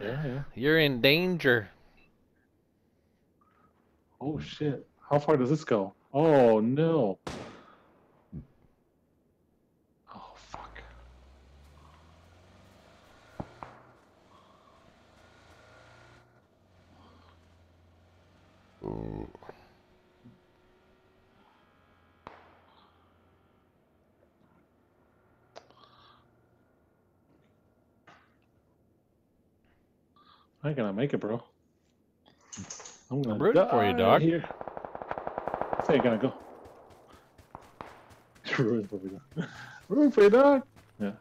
Yeah, yeah. You're in danger. Oh shit. How far does this go? Oh no. Oh fuck. I gonna make it, bro. I'm gonna I'm rooting for you, dog. Here. This ain't gonna go. rooting for you, dog. Rooting for you, dog. Yeah.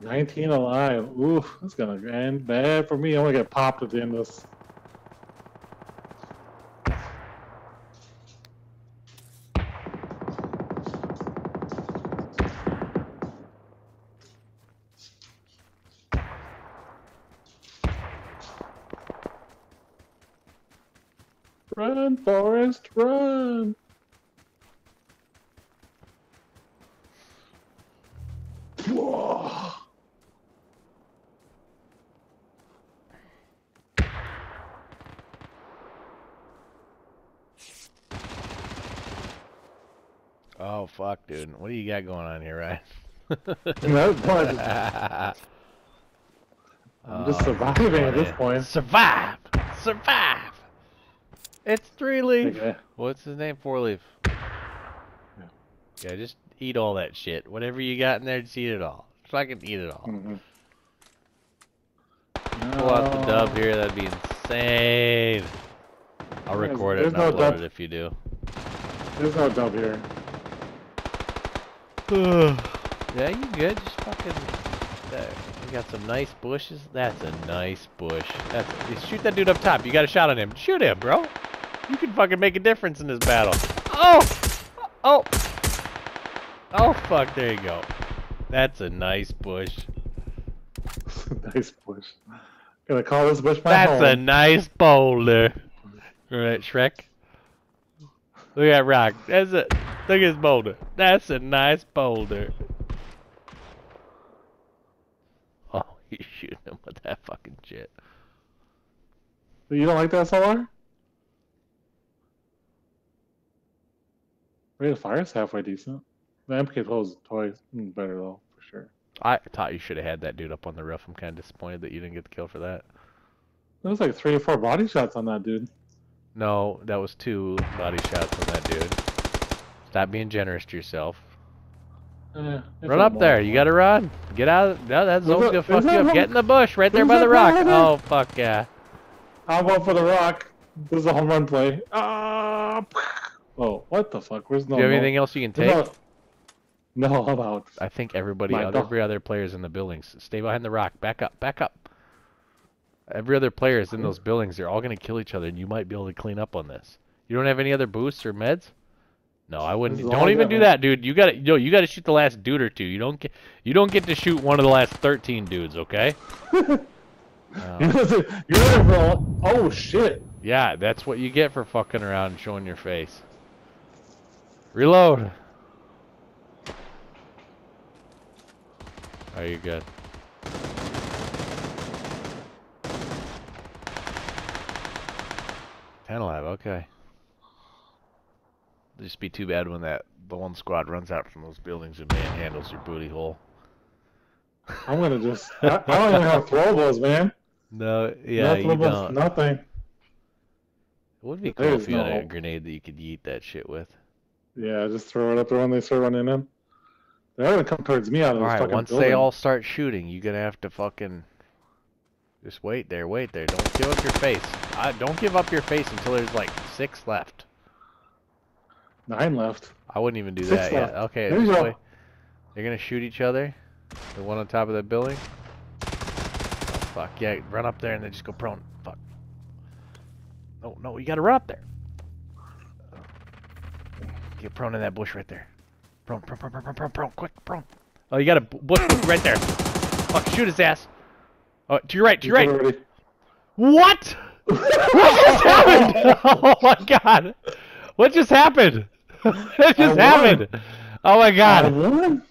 Nineteen alive. Oof, that's gonna end bad for me. I'm gonna get popped at the end of this. Run, Forrest, run! Whoa. Oh fuck, dude. What do you got going on here, right? No, but I'm just Oh, surviving at this point. Survive! Survive! It's three leaf. Okay. What's his name? Four leaf. Yeah, just eat all that shit. Whatever you got in there, just eat it all. Fucking eat it all. Mhm. Pull out the dub here, that'd be insane. I'll There's- record it there's and no upload dub. it if you do. There's no dub here. yeah, you good. Just fucking. There. We got some nice bushes. That's a nice bush. That's a, shoot that dude up top. You got a shot on him. Shoot him, bro. You can fucking make a difference in this battle. Oh, oh, oh, fuck. There you go. That's a nice bush. nice bush. Gonna call this bush my That's a nice boulder. Right, Shrek. Look at that rock. That's a look at his boulder. That's a nice boulder. Oh, you shooting him with that fucking shit. You don't like that solar? Rate of fire is halfway decent. The MK12 is twice mm, better though, for sure. I thought you should have had that dude up on the roof. I'm kind of disappointed that you didn't get the kill for that. There was like three or four body shots on that dude. No, that was two body shots on that dude. Stop being generous to yourself. If Run up there. more. You gotta run. Get out. Of, no, that zone's gonna fuck you up. Get in the bush right there is by the rock. Oh fuck yeah. I'll go for the rock. This is a home run play. Ah! Oh, what the fuck? Where's no? Do you have anything else you can take? No, no, I'm out. I think everybody, My other, every other player's in the buildings. Stay behind the rock. Back up. Back up. Every other player is in those buildings. They're all gonna kill each other, and you might be able to clean up on this. You don't have any other boosts or meds? No, I wouldn't. Is Don't even do that, dude. You gotta, yo, you gotta shoot the last dude or two. You don't get, you don't get to shoot one of the last 13 dudes, okay? Uh, You're there for all- Oh shit! yeah, that's what you get for fucking around and showing your face. Reload. Are you good? Ten alive, okay. It'd just be too bad when that the one squad runs out from those buildings and manhandles your booty hole. I'm gonna just. I, I don't even have throwables, man. No, yeah, no you don't. nothing. It would be cool if you had a grenade that you could yeet that shit with. Yeah, just throw it up there when they start running in. They're gonna come towards me out of this Alright, fucking once building. they all start shooting, you're gonna have to fucking just wait there, wait there. Don't give up your face. I don't give up your face until there's like six left. Nine left. I wouldn't even do Six that left. yet. Okay, There you go. They're gonna shoot each other. The one on top of that building. Oh, fuck yeah! Run up there and then just go prone. Fuck. No, no, you gotta run up there. Get prone in that bush right there. Prone, prone, prone, prone, prone, prone, prone, quick, prone. Oh, you got a bush right there. Fuck, shoot his ass. Oh, to your right, to your right. Already. What? What just happened? Oh my god. What just happened? What just happened? Oh my god.